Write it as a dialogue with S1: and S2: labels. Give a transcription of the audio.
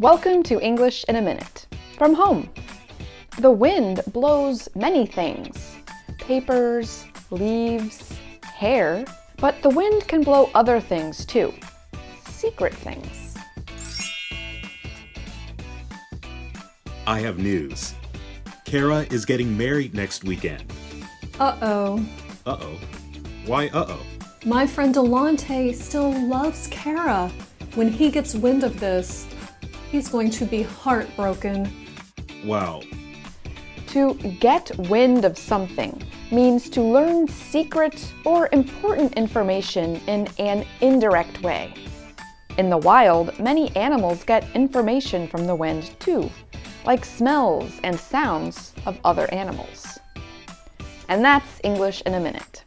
S1: Welcome to English in a Minute from home. The wind blows many things papers, leaves, hair, but the wind can blow other things too. Secret things.
S2: I have news. Kara is getting married next weekend.
S3: Uh-oh.
S2: Uh-oh. Why uh-oh?
S3: My friend Delonte still loves Kara. When he gets wind of this, he's going to be heartbroken.
S2: Wow.
S1: To get wind of something means to learn secret or important information in an indirect way. In the wild, many animals get information from the wind too, like smells and sounds of other animals. And that's English in a minute.